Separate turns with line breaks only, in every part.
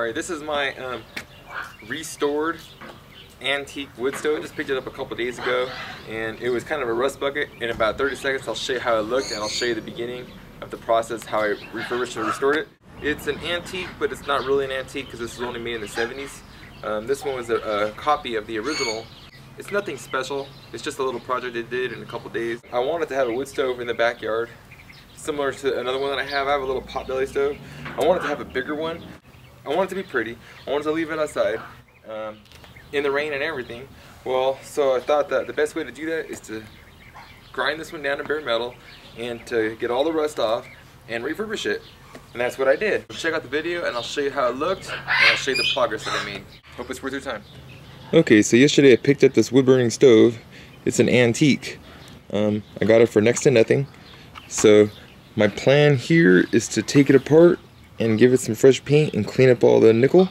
Alright, this is my um, restored antique wood stove. Just picked it up a couple days ago and it was kind of a rust bucket. In about 30 seconds I'll show you how it looked and I'll show you the beginning of the process, how I refurbished and restored it. It's an antique, but it's not really an antique because this was only made in the 70s. Um, this one was a, a copy of the original it's nothing special. It's just a little project I did in a couple days. I wanted to have a wood stove in the backyard, similar to another one that I have. I have a little potbelly stove. I wanted to have a bigger one. I wanted to be pretty. I wanted to leave it outside um, in the rain and everything. Well, so I thought that the best way to do that is to grind this one down to bare metal and to get all the rust off and refurbish it. And that's what I did. Check out the video and I'll show you how it looked and I'll show you the progress that I made. Hope it's worth your time. Okay, so yesterday I picked up this wood burning stove. It's an antique. Um, I got it for next to nothing. So my plan here is to take it apart and give it some fresh paint and clean up all the nickel.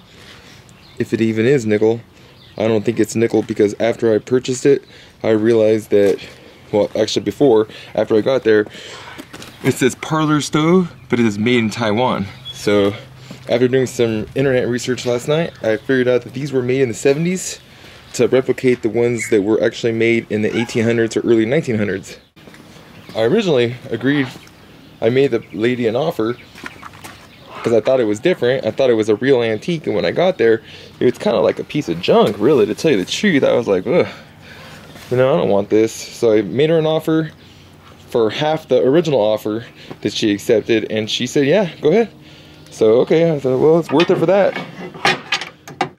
If it even is nickel. I don't think it's nickel because after I purchased it, I realized that, well actually before, after I got there, it says parlor stove, but it is made in Taiwan. So after doing some internet research last night, I figured out that these were made in the 70s to replicate the ones that were actually made in the 1800s or early 1900s. I originally agreed, I made the lady an offer because I thought it was different. I thought it was a real antique, and when I got there, it was kind of like a piece of junk, really, to tell you the truth. I was like, ugh, you know, I don't want this. So I made her an offer for half the original offer that she accepted, and she said, yeah, go ahead. So, okay, I thought, well, it's worth it for that.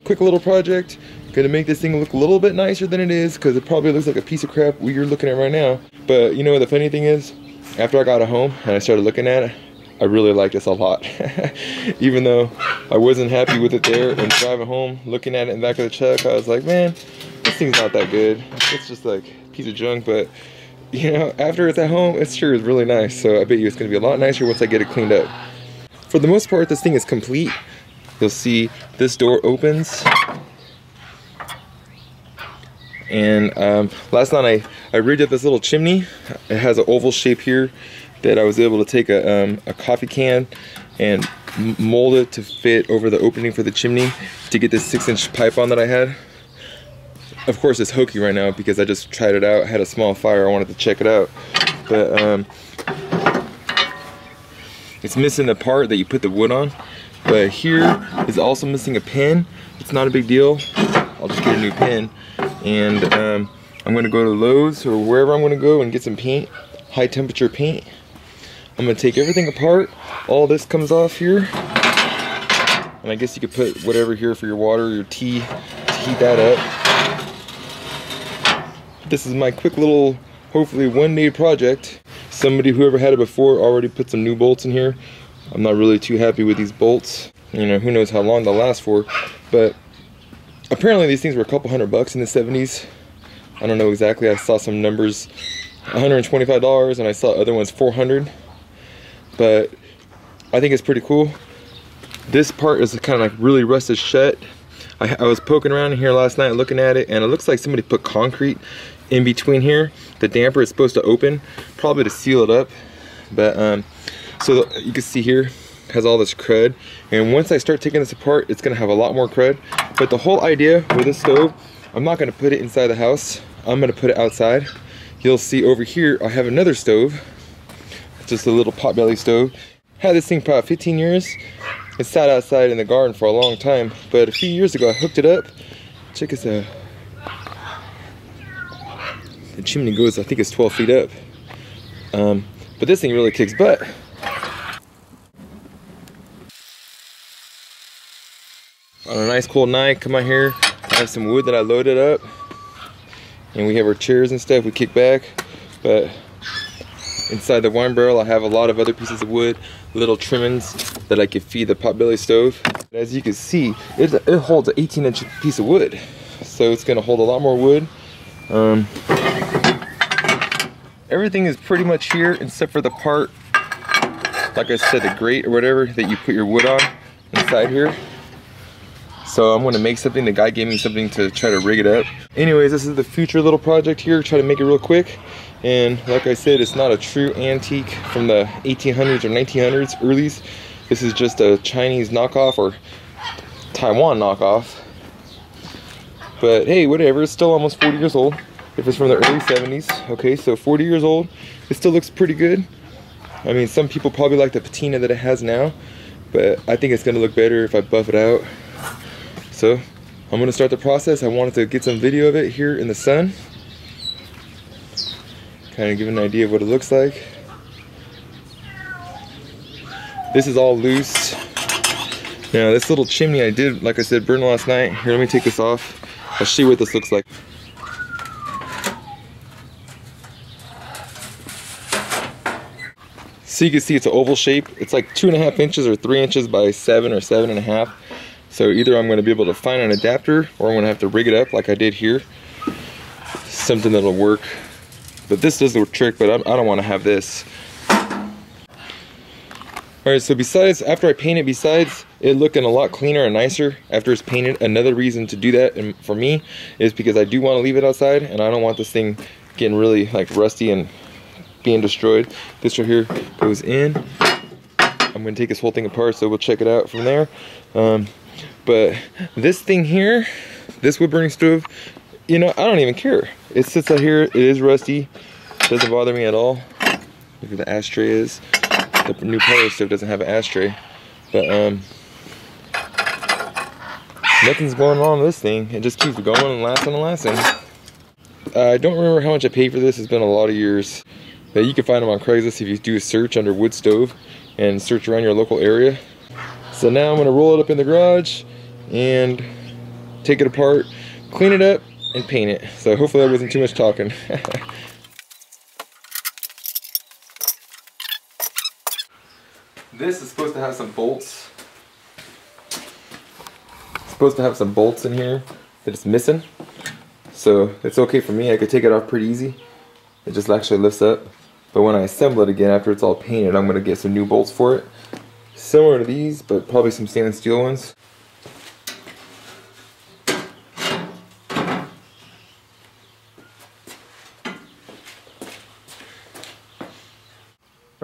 Quick little project. Gonna make this thing look a little bit nicer than it is because it probably looks like a piece of crap you're looking at right now. But you know what the funny thing is? After I got it home and I started looking at it, I really like this a lot. Even though I wasn't happy with it there and driving home, looking at it in the back of the truck, I was like, man, this thing's not that good. It's just like piece of junk, but you know, after it's at home, it sure is really nice. So I bet you it's gonna be a lot nicer once I get it cleaned up. For the most part, this thing is complete. You'll see this door opens and um, last night I, I rigged up this little chimney. It has an oval shape here that I was able to take a, um, a coffee can and mold it to fit over the opening for the chimney to get this six inch pipe on that I had. Of course it's hokey right now because I just tried it out, I had a small fire, I wanted to check it out. But um, it's missing the part that you put the wood on. But here is also missing a pin. It's not a big deal. I'll just get a new pin and um, I'm gonna go to Lowe's or wherever I'm gonna go and get some paint, high temperature paint. I'm gonna take everything apart. All this comes off here. And I guess you could put whatever here for your water, your tea, to heat that up. This is my quick little, hopefully one day project. Somebody, whoever had it before, already put some new bolts in here. I'm not really too happy with these bolts. You know, who knows how long they'll last for. But apparently these things were a couple hundred bucks in the 70s. I don't know exactly. I saw some numbers $125 and I saw other ones 400 but I think it's pretty cool. This part is kind of like really rusted shut. I, I was poking around here last night looking at it and it looks like somebody put concrete in between here. The damper is supposed to open, probably to seal it up. But um, so the, you can see here, has all this crud. And once I start taking this apart, it's gonna have a lot more crud. But the whole idea with this stove, I'm not gonna put it inside the house. I'm gonna put it outside. You'll see over here, I have another stove. Just a little potbelly stove. Had this thing for about 15 years. It sat outside in the garden for a long time. But a few years ago, I hooked it up. Check this out. The chimney goes, I think it's 12 feet up. Um, but this thing really kicks butt. on a nice cold night, come out here, I have some wood that I loaded up. And we have our chairs and stuff, we kick back. But inside the wine barrel, I have a lot of other pieces of wood, little trimmings that I can feed the potbelly stove. As you can see, it, it holds an 18 inch piece of wood. So it's gonna hold a lot more wood. Um, everything is pretty much here except for the part, like I said, the grate or whatever that you put your wood on inside here. So I'm gonna make something, the guy gave me something to try to rig it up. Anyways, this is the future little project here, try to make it real quick. And like I said, it's not a true antique from the 1800s or 1900s, earlys. This is just a Chinese knockoff or Taiwan knockoff. But hey, whatever, it's still almost 40 years old. If it's from the early 70s, okay, so 40 years old, it still looks pretty good. I mean, some people probably like the patina that it has now, but I think it's gonna look better if I buff it out. So, I'm gonna start the process. I wanted to get some video of it here in the sun. Kind of give an idea of what it looks like. This is all loose. Now this little chimney I did, like I said, burn last night. Here, let me take this off. I'll you what this looks like. So you can see it's an oval shape. It's like two and a half inches or three inches by seven or seven and a half. So either I'm gonna be able to find an adapter or I'm gonna have to rig it up like I did here. Something that'll work. But this does the trick, but I'm, I do not wanna have this. All right, so besides, after I paint it, besides it looking a lot cleaner and nicer after it's painted, another reason to do that and for me is because I do want to leave it outside and I don't want this thing getting really like rusty and being destroyed. This right here goes in. I'm gonna take this whole thing apart, so we'll check it out from there. Um, but this thing here, this wood burning stove, you know, I don't even care. It sits out here, it is rusty, doesn't bother me at all. Look at the ashtray is the new parlor stove doesn't have an ashtray. But um, nothing's going wrong with this thing. It just keeps going and lasting and lasting. I don't remember how much I paid for this. It's been a lot of years. But you can find them on Craigslist if you do a search under wood stove and search around your local area. So now I'm gonna roll it up in the garage and take it apart, clean it up, and paint it. So hopefully that wasn't too much talking. This is supposed to have some bolts. It's supposed to have some bolts in here that it's missing. So it's okay for me. I could take it off pretty easy. It just actually lifts up. But when I assemble it again after it's all painted, I'm going to get some new bolts for it. Similar to these, but probably some stainless steel ones.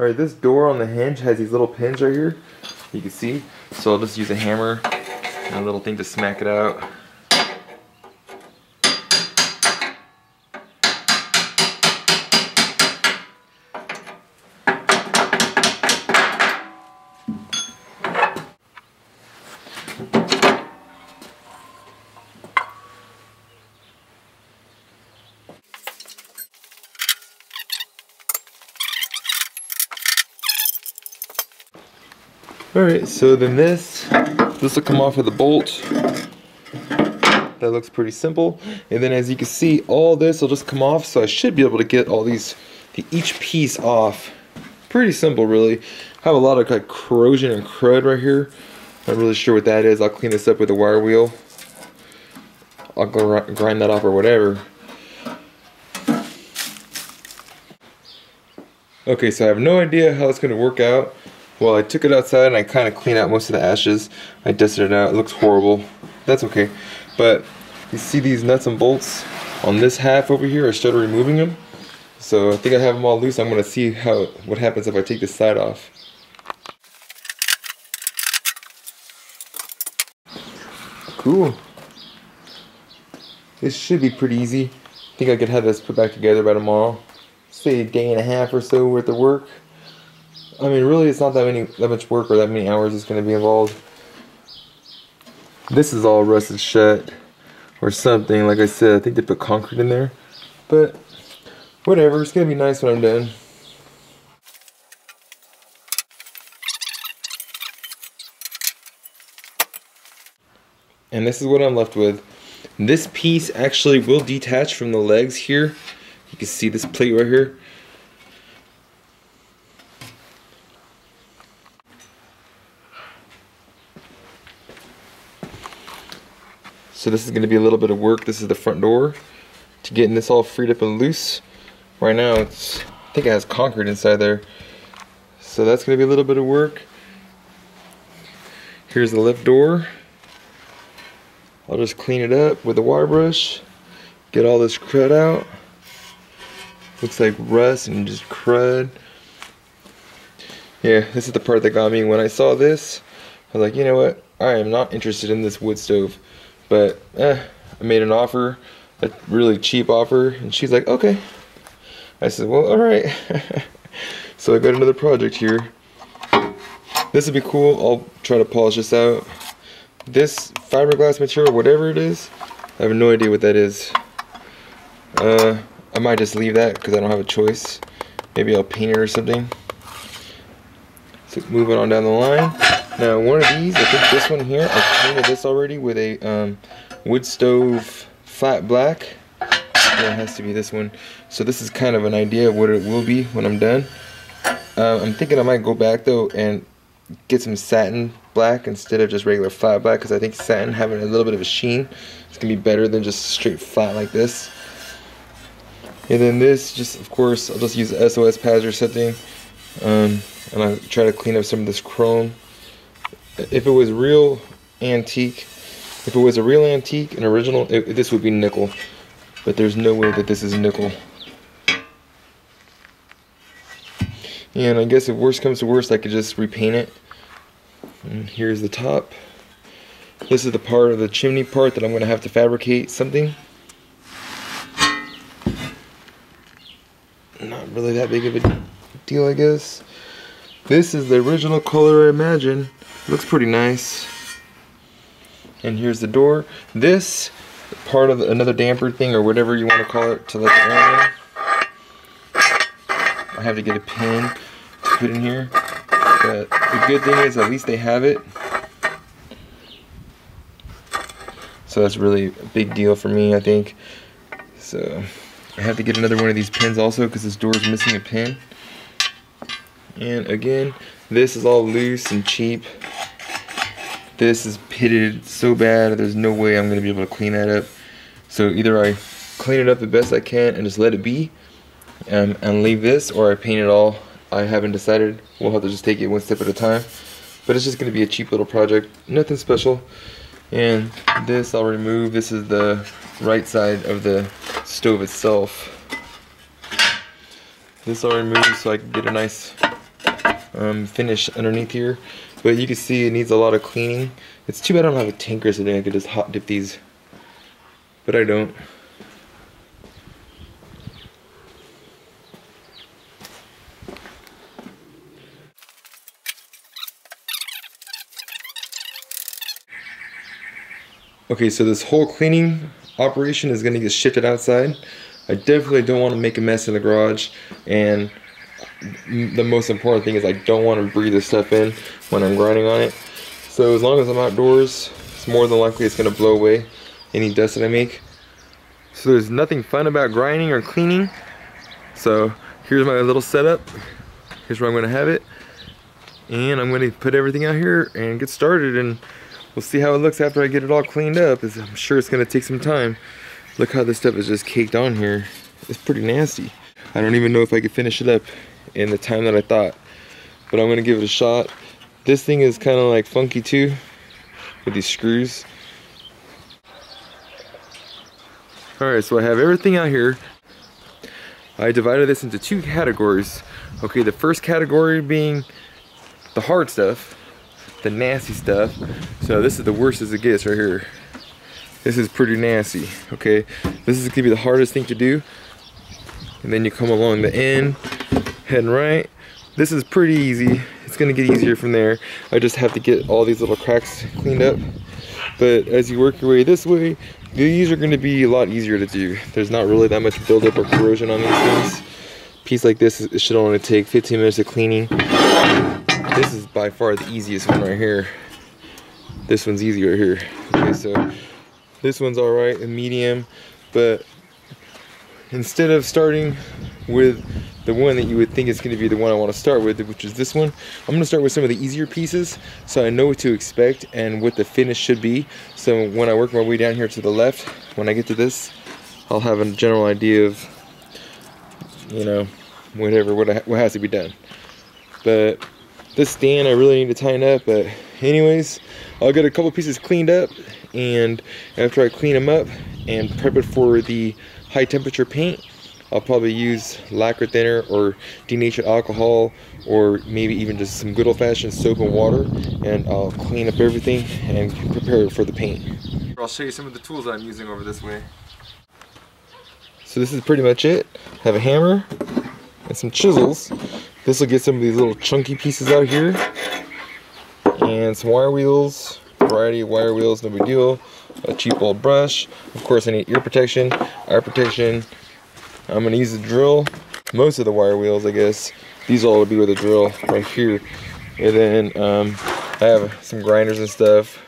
Alright, this door on the hinge has these little pins right here. You can see. So I'll just use a hammer and a little thing to smack it out. Alright, so then this, this will come off with a bolt. That looks pretty simple. And then as you can see, all this will just come off, so I should be able to get all these, the, each piece off. Pretty simple, really. I have a lot of like corrosion and crud right here. Not really sure what that is. I'll clean this up with a wire wheel. I'll grind that off or whatever. Okay, so I have no idea how it's going to work out. Well, I took it outside and I kind of cleaned out most of the ashes. I dusted it out. It looks horrible. That's okay. But you see these nuts and bolts on this half over here? I started removing them. So I think I have them all loose. I'm going to see how what happens if I take this side off. Cool. This should be pretty easy. I think I could have this put back together by tomorrow. Say a day and a half or so worth of work. I mean, really, it's not that many that much work or that many hours is going to be involved. This is all rusted shut or something. Like I said, I think they put concrete in there, but whatever. It's going to be nice when I'm done. And this is what I'm left with. This piece actually will detach from the legs here. You can see this plate right here. So this is going to be a little bit of work. This is the front door to getting this all freed up and loose. Right now, it's I think it has concrete inside there. So that's going to be a little bit of work. Here's the lift door. I'll just clean it up with a wire brush. Get all this crud out. Looks like rust and just crud. Yeah, this is the part that got me. When I saw this, I was like, you know what? I am not interested in this wood stove. But eh, I made an offer, a really cheap offer, and she's like, okay. I said, well, all right. so I got another project here. This would be cool. I'll try to polish this out. This fiberglass material, whatever it is, I have no idea what that is. Uh, I might just leave that because I don't have a choice. Maybe I'll paint it or something. So moving on down the line. Now one of these, I think this one here, I painted this already with a um, wood stove flat black. Yeah, it has to be this one. So this is kind of an idea of what it will be when I'm done. Uh, I'm thinking I might go back though and get some satin black instead of just regular flat black because I think satin having a little bit of a sheen is going to be better than just straight flat like this. And then this, just of course, I'll just use the SOS pads or something. Um, and I'll try to clean up some of this chrome. If it was real antique, if it was a real antique and original, it, this would be nickel. But there's no way that this is nickel. And I guess if worst comes to worst, I could just repaint it. And here's the top. This is the part of the chimney part that I'm going to have to fabricate something. Not really that big of a deal, I guess. This is the original color I imagine. Looks pretty nice. And here's the door. This part of another damper thing or whatever you want to call it to let the air in. I have to get a pin to put in here. But the good thing is at least they have it. So that's really a big deal for me, I think. So I have to get another one of these pins also because this door is missing a pin. And again, this is all loose and cheap. This is pitted so bad, there's no way I'm to be able to clean that up. So either I clean it up the best I can and just let it be um, and leave this, or I paint it all. I haven't decided. We'll have to just take it one step at a time. But it's just to be a cheap little project. Nothing special. And this I'll remove. This is the right side of the stove itself. This I'll remove so I can get a nice um, finish underneath here. But you can see it needs a lot of cleaning. It's too bad I don't have a tanker so then I could just hot dip these. But I don't. Okay, so this whole cleaning operation is gonna get shifted outside. I definitely don't want to make a mess in the garage and the most important thing is I don't want to breathe this stuff in when I'm grinding on it. So as long as I'm outdoors, it's more than likely it's going to blow away any dust that I make. So there's nothing fun about grinding or cleaning. So here's my little setup. Here's where I'm going to have it. And I'm going to put everything out here and get started and we'll see how it looks after I get it all cleaned up. I'm sure it's going to take some time. Look how this stuff is just caked on here. It's pretty nasty. I don't even know if I could finish it up in the time that I thought. But I'm gonna give it a shot. This thing is kind of like funky too, with these screws. All right, so I have everything out here. I divided this into two categories. Okay, the first category being the hard stuff, the nasty stuff. So this is the worst as it gets right here. This is pretty nasty, okay? This is gonna be the hardest thing to do. And then you come along the end, heading right. This is pretty easy. It's gonna get easier from there. I just have to get all these little cracks cleaned up. But as you work your way this way, these are gonna be a lot easier to do. There's not really that much buildup or corrosion on these things. piece like this, it should only take 15 minutes of cleaning. This is by far the easiest one right here. This one's easy right here. Okay, so this one's all right, a medium, but instead of starting with the one that you would think is going to be the one I want to start with, which is this one. I'm going to start with some of the easier pieces so I know what to expect and what the finish should be. So when I work my way down here to the left, when I get to this, I'll have a general idea of, you know, whatever, what, I, what has to be done. But this stand I really need to tighten up, but anyways, I'll get a couple pieces cleaned up and after I clean them up and prep it for the high temperature paint, I'll probably use lacquer thinner or denatured alcohol or maybe even just some good old-fashioned soap and water and I'll clean up everything and prepare it for the paint. I'll show you some of the tools that I'm using over this way. So this is pretty much it. I have a hammer and some chisels. This will get some of these little chunky pieces out here. And some wire wheels, variety of wire wheels, no big deal. A cheap old brush. Of course I need ear protection, eye protection. I'm gonna use the drill. Most of the wire wheels I guess. These all would be with a drill right here. And then um, I have some grinders and stuff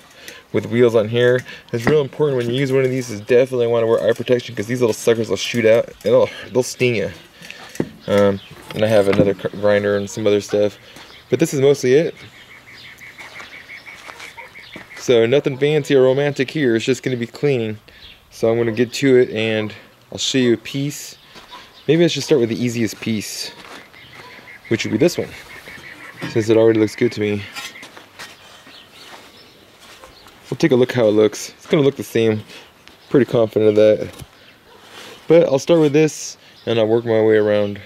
with wheels on here. It's real important when you use one of these is definitely want to wear eye protection because these little suckers will shoot out and they'll, they'll sting you. Um, and I have another grinder and some other stuff. But this is mostly it. So nothing fancy or romantic here. It's just going to be cleaning. So I'm going to get to it and I'll show you a piece. Maybe I should start with the easiest piece, which would be this one, since it already looks good to me. We'll take a look how it looks. It's gonna look the same. Pretty confident of that. But I'll start with this and I'll work my way around.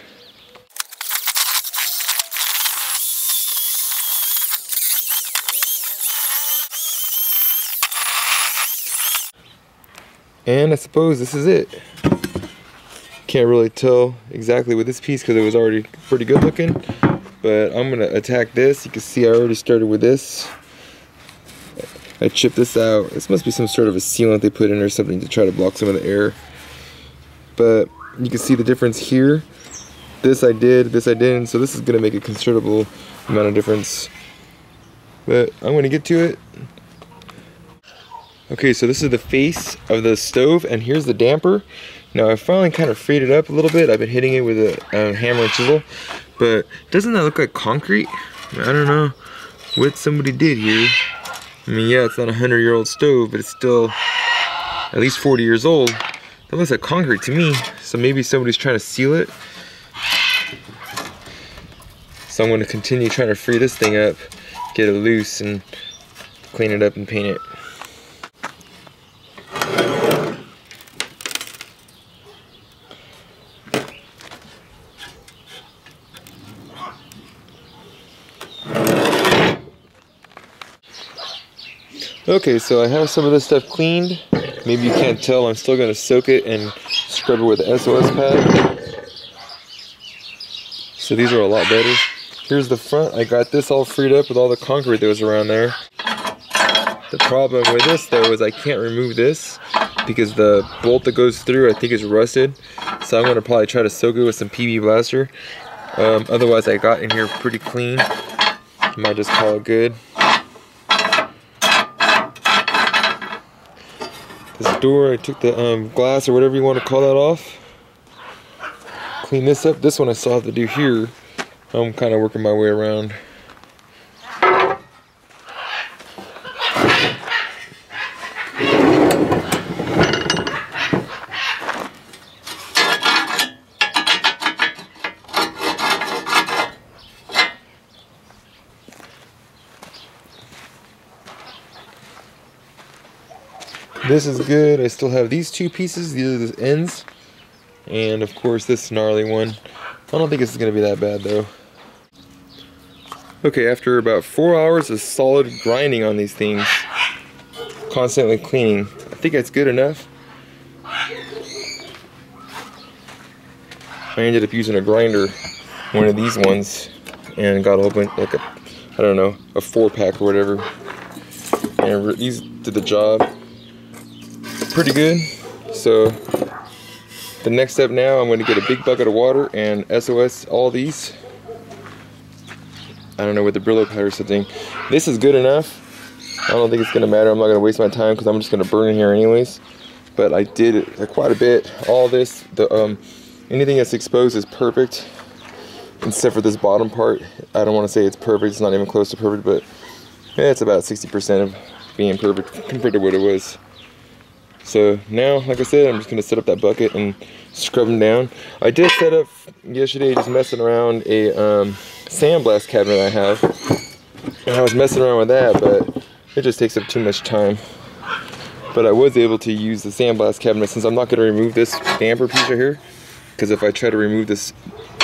And I suppose this is it. Can't really tell exactly with this piece because it was already pretty good looking. But I'm gonna attack this. You can see I already started with this. I chipped this out. This must be some sort of a sealant they put in or something to try to block some of the air. But you can see the difference here. This I did, this I didn't, so this is gonna make a considerable amount of difference. But I'm gonna get to it. Okay, so this is the face of the stove, and here's the damper. Now I finally kind of freed it up a little bit. I've been hitting it with a, hammer and chisel, but doesn't that look like concrete? I don't know what somebody did here. I mean, yeah, it's not a 100 year old stove, but it's still at least 40 years old. That looks like concrete to me. So maybe somebody's trying to seal it. So I'm going to continue trying to free this thing up, get it loose, and clean it up and paint it. Okay, so I have some of this stuff cleaned. Maybe you can't tell, I'm still gonna soak it and scrub it with the SOS pad. So these are a lot better. Here's the front, I got this all freed up with all the concrete that was around there. The problem with this though is I can't remove this because the bolt that goes through I think is rusted. So I'm gonna probably try to soak it with some PB Blaster. Um, otherwise I got in here pretty clean. Might just call it good. This door. I took the um, glass or whatever you want to call that off. Clean this up. This one I still have to do here. I'm kind of working my way around. This is good. I still have these two pieces. These are the ends. And of course this gnarly one. I don't think this is going to be that bad though. Okay, after about four hours of solid grinding on these things, constantly cleaning, I think that's good enough. I ended up using a grinder, one of these ones, and got bunch, like a, I don't know, a four pack or whatever. And these did the job pretty good. So the next step now, I'm gonna get a big bucket of water and SOS all these. I don't know with the Brillo pad or something. This is good enough. I don't think it's gonna matter. I'm not gonna waste my time because I'm just gonna burn in here anyways. But I did it quite a bit. All this, the um, anything that's exposed is perfect, except for this bottom part. I don't want to say it's perfect. It's not even close to perfect, but yeah, it's about 60% of being perfect compared to what it was. So now, like I said, I'm just gonna set up that bucket and scrub them down. I did set up yesterday just messing around a um, sandblast cabinet I have. And I was messing around with that, but it just takes up too much time. But I was able to use the sandblast cabinet since I'm not gonna remove this damper piece right here. because if I try to remove this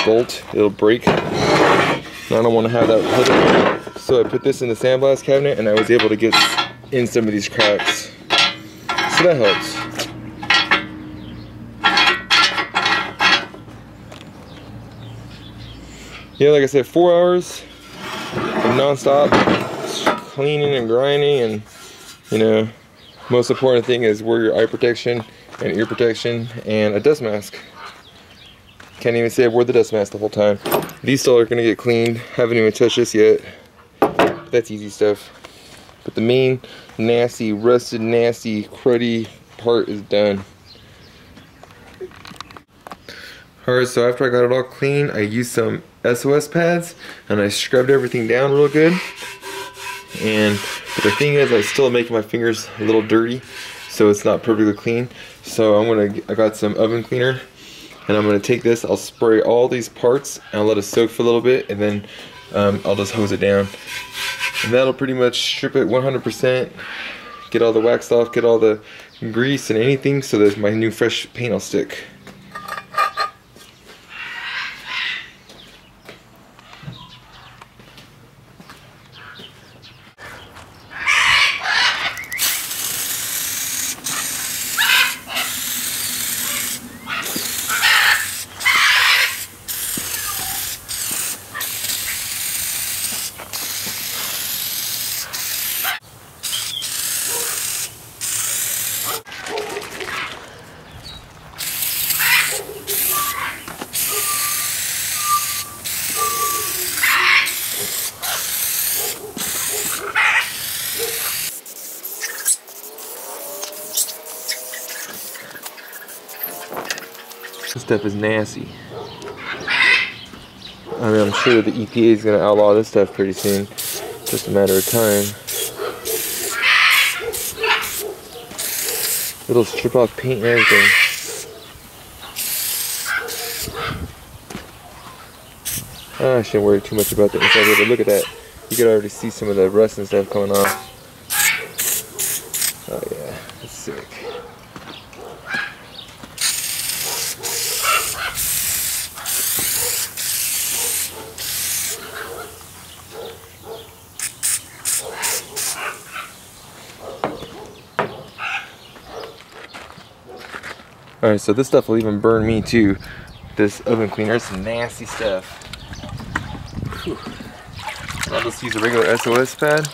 bolt, it'll break. And I don't want to have that So I put this in the sandblast cabinet and I was able to get in some of these cracks. That helps. Yeah, like I said, four hours of non-stop cleaning and grinding and you know, most important thing is wear your eye protection and ear protection and a dust mask. Can't even say I wore the dust mask the whole time. These still are gonna get cleaned. Haven't even touched this yet. That's easy stuff. But the main nasty, rusted, nasty, cruddy part is done. Alright, so after I got it all clean, I used some SOS pads and I scrubbed everything down real good. And the thing is, I still make my fingers a little dirty, so it's not perfectly clean. So I'm gonna, I got some oven cleaner and I'm gonna take this, I'll spray all these parts and I'll let it soak for a little bit and then um, I'll just hose it down. And that'll pretty much strip it 100%, get all the wax off, get all the grease and anything so that my new fresh paint will stick. Stuff is nasty. I mean, I'm sure the EPA is going to outlaw this stuff pretty soon. Just a matter of time. It'll strip off paint and everything. Ah, I shouldn't worry too much about the inside but look at that. You can already see some of the rust and stuff coming off. Oh yeah, sick. Alright, so this stuff will even burn me too. This oven cleaner, it's nasty stuff. Whew. I'll just use a regular SOS pad.